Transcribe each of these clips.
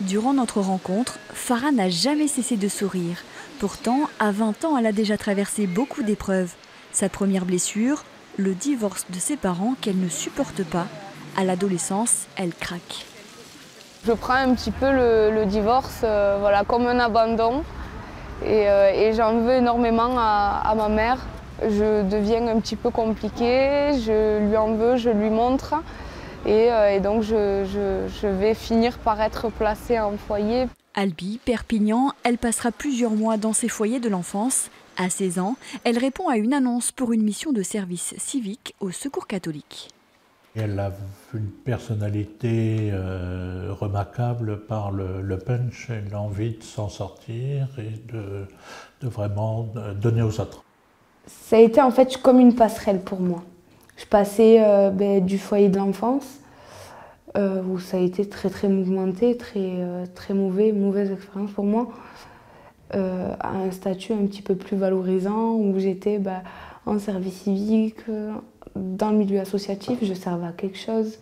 Durant notre rencontre, Farah n'a jamais cessé de sourire. Pourtant, à 20 ans, elle a déjà traversé beaucoup d'épreuves. Sa première blessure, le divorce de ses parents qu'elle ne supporte pas. À l'adolescence, elle craque. Je prends un petit peu le, divorce euh, comme un abandon et, euh, j'en veux énormément à, ma mère. Je deviens un petit peu compliquée, je lui en veux, je lui montre et, euh, donc je, je vais finir par être placée en foyer. Albi, Perpignan, elle passera plusieurs mois dans ses foyers de l'enfance. À 16 ans, elle répond à une annonce pour une mission de service civique au Secours catholique. Elle a une personnalité euh, remarquable par le, punch et l'envie de s'en sortir et de, vraiment donner aux autres. Ça a été en fait comme une passerelle pour moi. Je passais euh, ben, du foyer de l'enfance, euh, où ça a été très très mouvementé, très, très mauvais, mauvaise expérience pour moi, à un statut un petit peu plus valorisant, où j'étais ben, en service civique, dans le milieu associatif, je servais à quelque chose.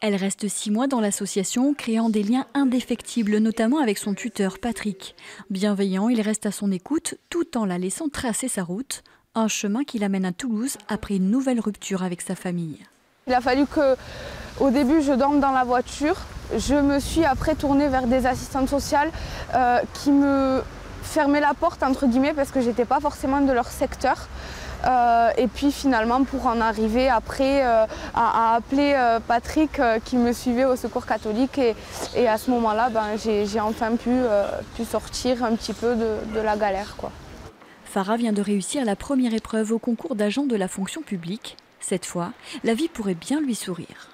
Elle reste six mois dans l'association, créant des liens indéfectibles, notamment avec son tuteur Patrick. Bienveillant, il reste à son écoute tout en la laissant tracer sa route, un chemin qui l'amène à Toulouse après une nouvelle rupture avec sa famille. Il a fallu que, au début, je dorme dans la voiture. Je me suis après tournée vers des assistantes sociales euh, qui me fermaient la porte, entre guillemets, parce que j'étais pas forcément de leur secteur. Euh, et puis finalement pour en arriver après euh, à, appeler Patrick qui me suivait au secours catholique et, à ce moment-là ben, j'ai enfin pu, sortir un petit peu de, la galère. Farah vient de réussir la première épreuve au concours d'agent de la fonction publique. Cette fois, la vie pourrait bien lui sourire.